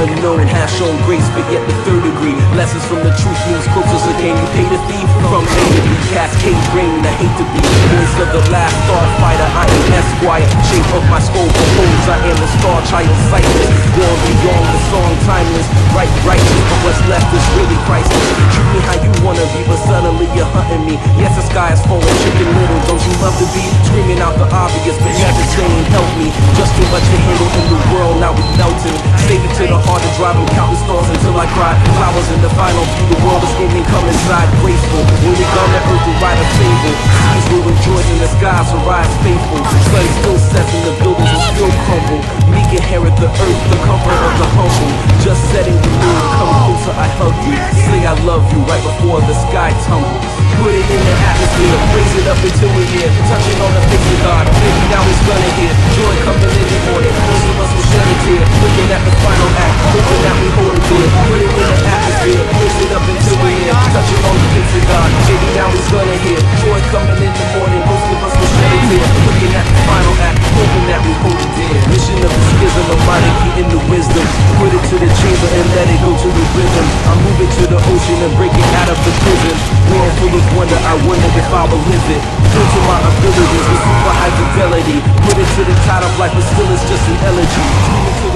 unknown has shown grace, but yet the third degree. Lessons from the truth means closer so can you pay the fee? From A to B, cascade rain, I hate to be. Voice of the last starfighter, I am Esquire. Shape of my skull beholds, I am the star child sightless. Born beyond the song timeless. Right, righteous, but what's left is really priceless. Treat me how you wanna be, but suddenly you're hunting me. Yes, the sky is falling, chicken little. Don't you love to be screaming out the obvious, but never saying help me? Just too much the heart to drive and count the stars until I cry. Flowers in the final view, the world is screaming, come inside, graceful. When we gone to earth to write a fable. Seas will rejoice in the skies will rise faithful. Sun still sets and the buildings will still crumble. Meek inherit the earth, the comfort of the humble. Just setting the mood, come closer, I hug you. Say I love you right before the sky tumbles. Put it in the atmosphere, raise it up until we hear. Touching on the face of God, let it go to the rhythm. I'm moving to the ocean and breaking out of the prison. World full of wonder, I wonder if I will live it. True to my abilities with super high fidelity. Put it to the tide of life, but still it's just an elegy.